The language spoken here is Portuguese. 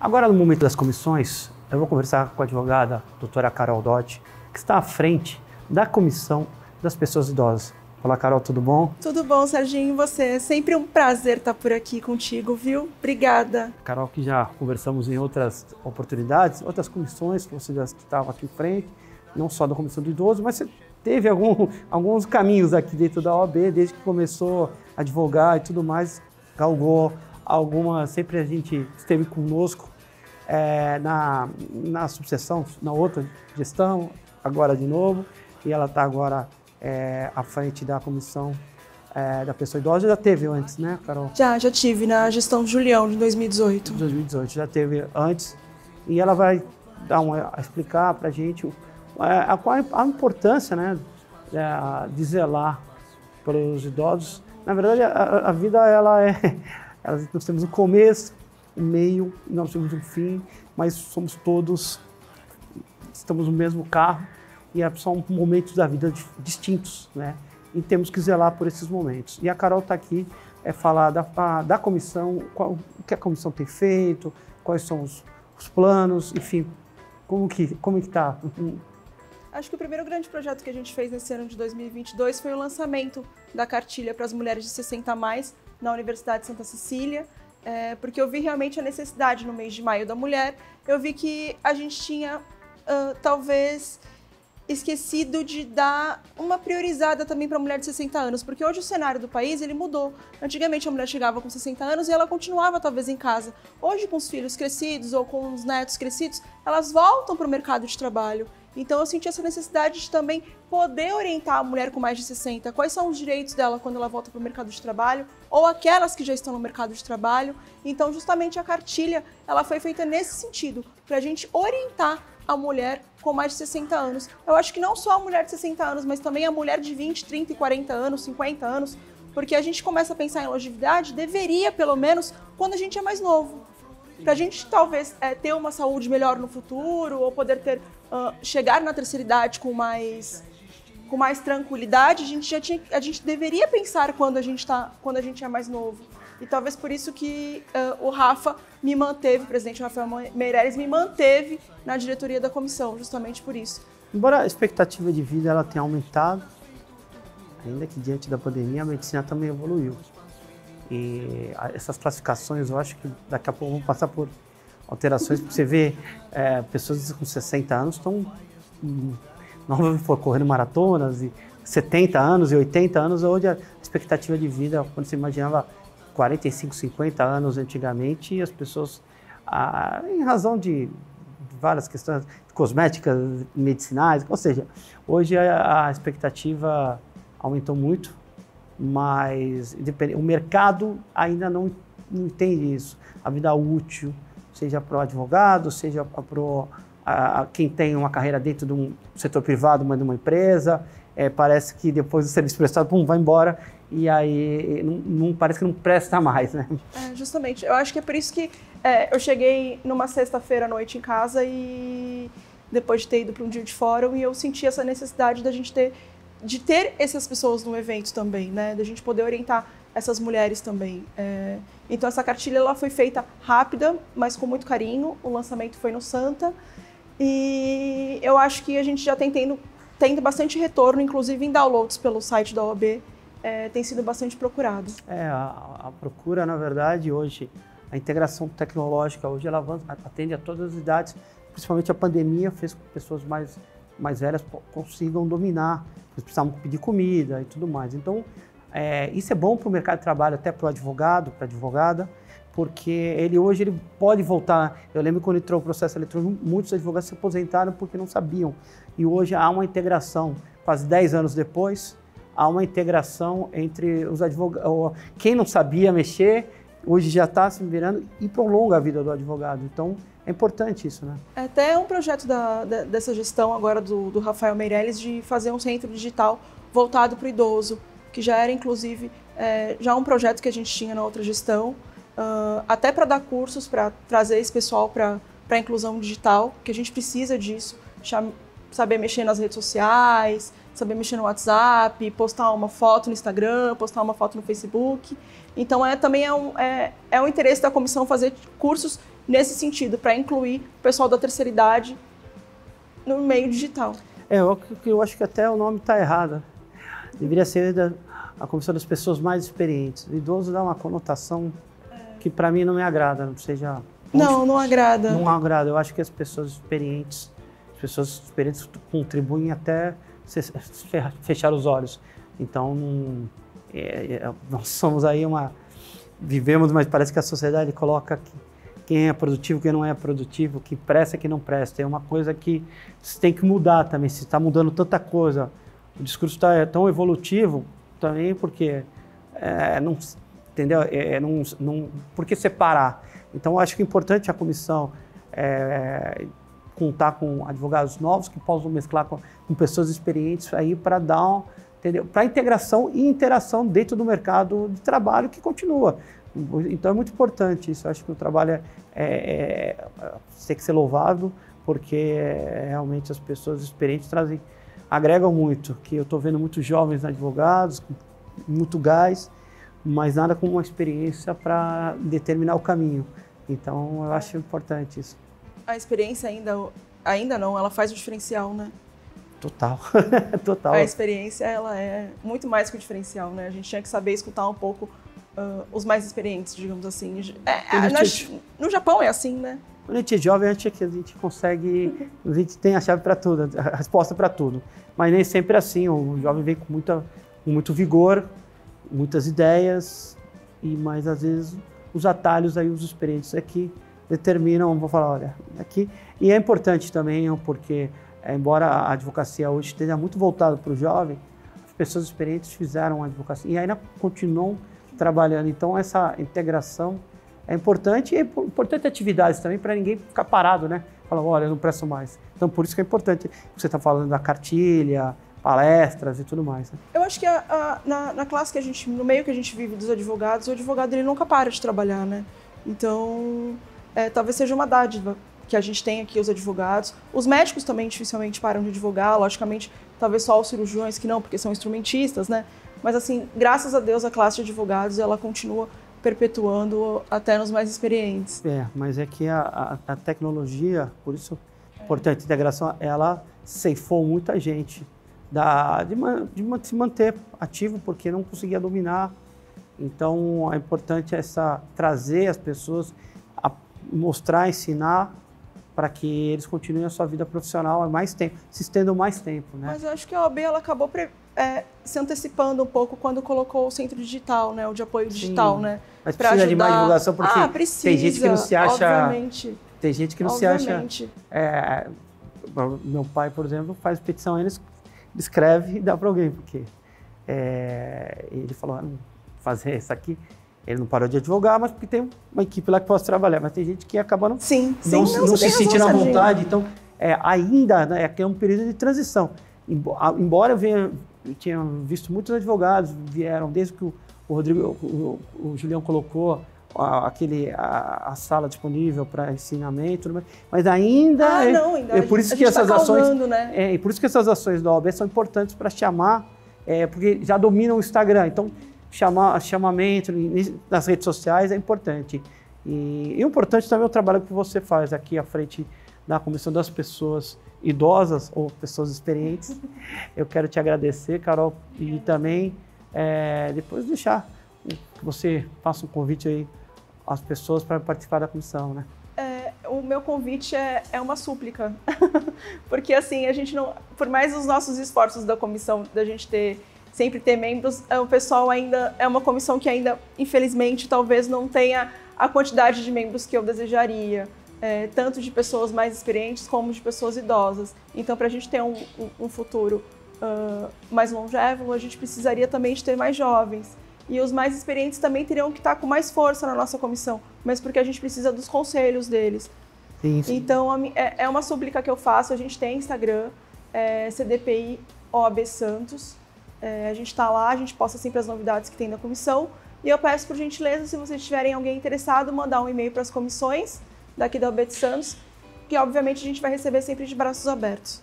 Agora, no momento das comissões, eu vou conversar com a advogada doutora Carol Dotti, que está à frente da Comissão das Pessoas Idosas. Olá, Carol, tudo bom? Tudo bom, Serginho, e você? É sempre um prazer estar por aqui contigo, viu? Obrigada. Carol, que já conversamos em outras oportunidades, outras comissões que você já estava aqui em frente, não só da Comissão do Idoso, mas você teve algum, alguns caminhos aqui dentro da OAB, desde que começou a advogar e tudo mais, galgou alguma, sempre a gente esteve conosco é, na, na sucessão, na outra gestão, agora de novo, e ela está agora é, à frente da comissão é, da pessoa idosa. Já teve antes, né, Carol? Já, já tive na gestão de Julião de 2018. 2018, já teve antes. E ela vai dar uma, explicar para a gente a, a, a, importância né, de zelar pelos idosos. Na verdade, a, a vida ela é nós temos um começo, meio, nós temos um fim, mas somos todos, estamos no mesmo carro e é são momentos da vida distintos, né? E temos que zelar por esses momentos. E a Carol está aqui é falar da, da comissão, qual, o que a comissão tem feito, quais são os, os planos, enfim, como que como está. Acho que o primeiro grande projeto que a gente fez nesse ano de 2022 foi o lançamento da cartilha para as mulheres de 60 a mais, na Universidade de Santa Cecília, é, porque eu vi realmente a necessidade no mês de maio da mulher. Eu vi que a gente tinha, uh, talvez, esquecido de dar uma priorizada também para a mulher de 60 anos, porque hoje o cenário do país ele mudou. Antigamente a mulher chegava com 60 anos e ela continuava talvez em casa. Hoje com os filhos crescidos ou com os netos crescidos, elas voltam para o mercado de trabalho. Então eu senti essa necessidade de também poder orientar a mulher com mais de 60, quais são os direitos dela quando ela volta para o mercado de trabalho, ou aquelas que já estão no mercado de trabalho. Então justamente a cartilha ela foi feita nesse sentido, para a gente orientar a mulher com mais de 60 anos. Eu acho que não só a mulher de 60 anos, mas também a mulher de 20, 30 e 40 anos, 50 anos, porque a gente começa a pensar em longevidade, deveria pelo menos quando a gente é mais novo para a gente talvez é, ter uma saúde melhor no futuro ou poder ter uh, chegar na terceira idade com mais com mais tranquilidade, a gente já tinha, a gente deveria pensar quando a gente tá, quando a gente é mais novo. E talvez por isso que uh, o Rafa me manteve, o presidente Rafael Meireles me manteve na diretoria da comissão, justamente por isso. Embora a expectativa de vida ela tenha aumentado, ainda que diante da pandemia a medicina também evoluiu. E essas classificações, eu acho que daqui a pouco vão passar por alterações, você vê é, pessoas com 60 anos estão hum, correndo maratonas, e 70 anos e 80 anos, hoje a expectativa de vida, quando você imaginava 45, 50 anos antigamente, as pessoas, ah, em razão de várias questões cosméticas, medicinais, ou seja, hoje a, a expectativa aumentou muito mas o mercado ainda não, não entende isso. A vida útil, seja para o advogado, seja para quem tem uma carreira dentro de um setor privado, mas de uma empresa, é, parece que depois do serviço prestado, pum, vai embora e aí não, não, parece que não presta mais, né? É, justamente. Eu acho que é por isso que é, eu cheguei numa sexta-feira à noite em casa e depois de ter ido para um dia de fórum e eu senti essa necessidade da gente ter de ter essas pessoas no evento também, né? Da gente poder orientar essas mulheres também. É, então essa cartilha ela foi feita rápida, mas com muito carinho. O lançamento foi no Santa e eu acho que a gente já tem tendo, tendo bastante retorno, inclusive em downloads pelo site da OAB, é, tem sido bastante procurado. É, a, a, procura, na verdade, hoje, a integração tecnológica hoje ela atende a todas as idades, principalmente a pandemia fez com que pessoas mais mais velhas consigam dominar, eles precisavam pedir comida e tudo mais. Então, é, isso é bom para o mercado de trabalho, até para o advogado, para a advogada, porque ele hoje ele pode voltar. Eu lembro quando entrou o processo eletrônico, muitos advogados se aposentaram porque não sabiam. E hoje há uma integração, quase 10 anos depois, há uma integração entre os advogados. Quem não sabia mexer, hoje já está se virando e prolonga a vida do advogado. Então, é importante isso, né? É até um projeto da, da, dessa gestão agora do, do Rafael Meirelles de fazer um centro digital voltado para o idoso, que já era inclusive é, já um projeto que a gente tinha na outra gestão, uh, até para dar cursos para trazer esse pessoal para a inclusão digital, que a gente precisa disso, saber mexer nas redes sociais, saber mexer no WhatsApp, postar uma foto no Instagram, postar uma foto no Facebook. Então é também é um, é, é um interesse da comissão fazer cursos nesse sentido, para incluir o pessoal da terceira idade no meio digital. É, eu, eu acho que até o nome está errado. Deveria ser da, a comissão das pessoas mais experientes. O idoso dá uma conotação que para mim não me agrada, não seja. Não, não agrada. Não agrada. Eu acho que as pessoas experientes, as pessoas experientes contribuem até fechar os olhos. Então, é, é, nós somos aí uma vivemos, mas parece que a sociedade coloca que quem é produtivo, quem não é produtivo, que presta, quem não presta. É uma coisa que tem que mudar também. Se está mudando tanta coisa, o discurso está é tão evolutivo também porque é, não entendeu? É, é, não, não, por que separar? Então, acho que é importante a comissão é, contar com advogados novos que possam mesclar com, com pessoas experientes aí para dar um, para integração e interação dentro do mercado de trabalho que continua. Então é muito importante isso. Acho que o trabalho é, é, é tem que ser louvado porque realmente as pessoas experientes trazem agregam muito. Que eu estou vendo muitos jovens advogados, muito gás, mas nada como uma experiência para determinar o caminho. Então eu acho importante isso. A experiência ainda, ainda não, ela faz o diferencial, né? Total, total. A experiência ela é muito mais que o diferencial, né? A gente tinha que saber escutar um pouco uh, os mais experientes, digamos assim. É, é no Japão é assim, né? Quando a gente é jovem, a gente, a gente consegue, a gente tem a chave para tudo, a resposta para tudo. Mas nem sempre é assim. O jovem vem com, muita, com muito vigor, muitas ideias, e mas às vezes os atalhos aí, os experientes é determinam, vou falar, olha, aqui. E é importante também, porque é, embora a advocacia hoje esteja muito voltada para o jovem, as pessoas experientes fizeram a advocacia e ainda continuam trabalhando. Então essa integração é importante e é importante atividades também para ninguém ficar parado, né? Falar, olha, eu não presto mais. Então por isso que é importante. Você está falando da cartilha, palestras e tudo mais. Né? Eu acho que a, a, na, na, classe que a gente, no meio que a gente vive dos advogados, o advogado ele nunca para de trabalhar, né? Então, é, talvez seja uma dádiva que a gente tem aqui os advogados. Os médicos também dificilmente param de advogar, logicamente, talvez só os cirurgiões que não, porque são instrumentistas, né? Mas assim, graças a Deus a classe de advogados ela continua perpetuando até nos mais experientes. É, mas é que a, a, a tecnologia, por isso é importante a integração, ela ceifou muita gente da, de, de, se manter ativo porque não conseguia dominar. Então é importante essa trazer as pessoas a mostrar, ensinar para que eles continuem a sua vida profissional mais tempo, se estendam mais tempo, né? Mas eu acho que a OAB ela acabou é, se antecipando um pouco quando colocou o centro digital, né, o de apoio digital, Sim. né? Mas precisa ajudar... de mais divulgação porque ah, precisa, tem gente que não se acha, obviamente. tem gente que não obviamente. se acha. É, meu pai, por exemplo, faz petição, ele escreve e dá para alguém porque é, ele falou, ah, fazer isso aqui ele não parou de advogar, mas porque tem uma equipe lá que possa trabalhar. Mas tem gente que acaba não, sim, não, sim, não, não se sentindo à vontade. Então, é, ainda né, é, é um período de transição. Embora eu, venha, eu tinha visto muitos advogados, vieram desde que o, o Rodrigo, o, o, Julião colocou a, aquele, a, a, sala disponível para ensinamento, mas ainda, ah, é, não, ainda é por isso que essas tá ações, né? é, e por isso que essas ações da OAB são importantes para chamar, é, porque já dominam o Instagram. Então chamar, chamamento nas redes sociais é importante. E, e importante também é o trabalho que você faz aqui à frente da Comissão das Pessoas Idosas ou Pessoas Experientes. Eu quero te agradecer, Carol, e também é, depois deixar que você faça um convite aí às pessoas para participar da comissão, né? É, o meu convite é, é uma súplica, porque assim a gente não, por mais os nossos esforços da comissão da gente ter sempre ter membros, é, o pessoal ainda é uma comissão que ainda, infelizmente, talvez não tenha a quantidade de membros que eu desejaria, é, tanto de pessoas mais experientes como de pessoas idosas. Então, para a gente ter um, um, futuro uh, mais longevo, a gente precisaria também de ter mais jovens. E os mais experientes também teriam que estar com mais força na nossa comissão, mas porque a gente precisa dos conselhos deles. Sim, sim. Então, é, é, uma súplica que eu faço. A gente tem Instagram, é, CDPI OAB Santos. É, a gente está lá, a gente posta sempre as novidades que tem na comissão. E eu peço por gentileza, se vocês tiverem alguém interessado, mandar um e-mail para as comissões daqui da de Santos, que obviamente a gente vai receber sempre de braços abertos.